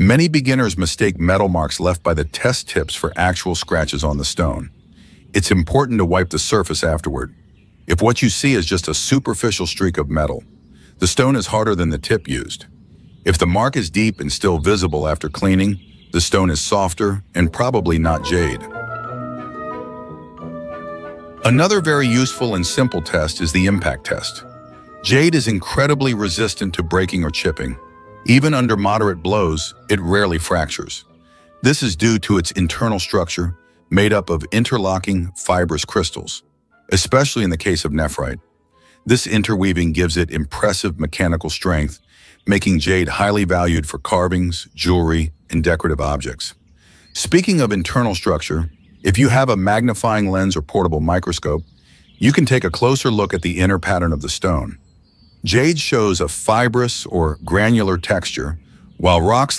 Many beginners mistake metal marks left by the test tips for actual scratches on the stone. It's important to wipe the surface afterward. If what you see is just a superficial streak of metal, the stone is harder than the tip used. If the mark is deep and still visible after cleaning, the stone is softer and probably not jade. Another very useful and simple test is the impact test. Jade is incredibly resistant to breaking or chipping. Even under moderate blows, it rarely fractures. This is due to its internal structure, made up of interlocking fibrous crystals, especially in the case of nephrite. This interweaving gives it impressive mechanical strength, making jade highly valued for carvings, jewelry, and decorative objects. Speaking of internal structure, if you have a magnifying lens or portable microscope, you can take a closer look at the inner pattern of the stone. Jade shows a fibrous or granular texture, while rocks like